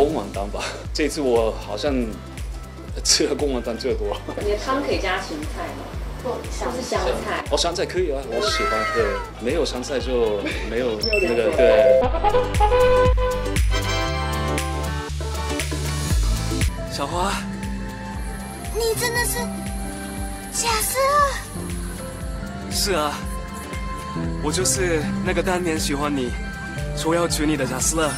公碗汤吧。这次我好像吃了公碗汤最多。你的汤可以加芹菜吗？或是香菜？哦，香菜可以啊，我喜欢。对，没有香菜就没有 那个对。小花，你真的是假斯勒？是啊，我就是那个当年喜欢你、说要娶你的贾斯勒。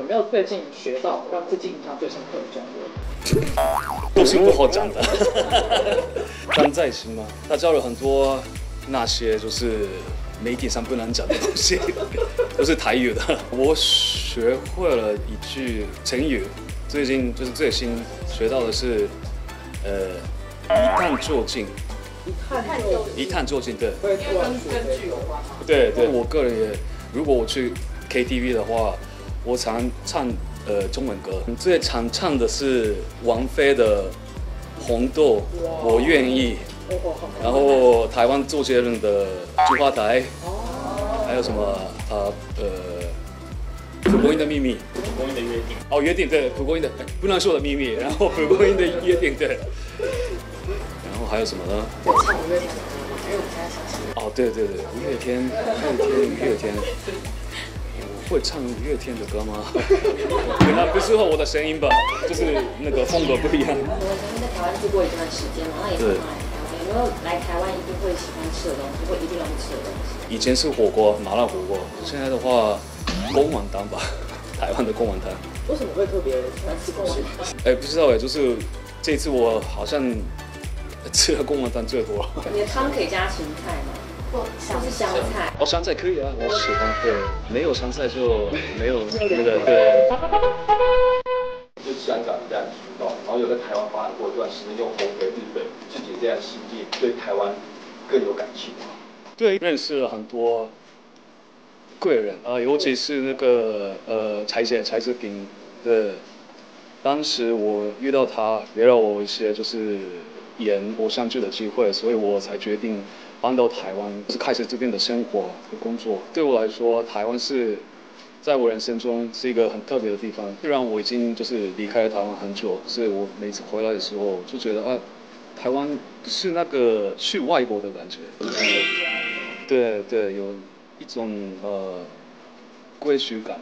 有没有最近学到让自己印象最深刻的中文？都是不好讲的。张在行吗？他教了很多那些就是媒体上不能讲的东西，都是台语的。我学会了一句成语，最近就是最新学到的是，呃，一探究竟。一探究一探究竟，对。会跟根据有关吗？对对，我个人也，如果我去 KTV 的话。我常唱呃中文歌，最常唱的是王菲的《红豆》，我愿意。然后台湾周杰伦的《菊花台》，还有什么呃呃，蒲公英的秘密，蒲公英的约定。哦，约定对，蒲公英的不能说的秘密，然后蒲公英的约定对。然后还有什么呢？唱五月天的歌吗？因为我现在想起。哦，对对对，五月天，五月天，五月天。会唱五月天的歌吗？那不适合我的声音吧，就是那个风格不一样。我曾经在台湾住过一段时间嘛，那也是来台湾。有没有来台湾一定会喜欢吃的东西，或一定要吃的东西？以前是火锅，麻辣火锅。现在的话，公碗汤吧，台湾的公碗汤。为什么会特别喜欢吃公碗汤？哎，不知道哎，就是这次我好像吃了公碗汤最多。你的汤可以加芹菜吗？或是香菜？哦，香菜可以啊，我喜欢。对，没有香菜就没有那个对。就香港这样出道，然后有在台湾发展过一段时间，又回回日本，自己这样心境对台湾更有感情吗？对，认识了很多贵人啊，尤其是那个呃柴姐柴志平的，当时我遇到他，给了我一些就是演偶像剧的机会，所以我才决定。搬到台湾是开始这边的生活和工作。对我来说，台湾是在我人生中是一个很特别的地方。虽然我已经就是离开了台湾很久，所以我每次回来的时候就觉得啊，台湾是那个去外国的感觉。对对，有一种呃归属感。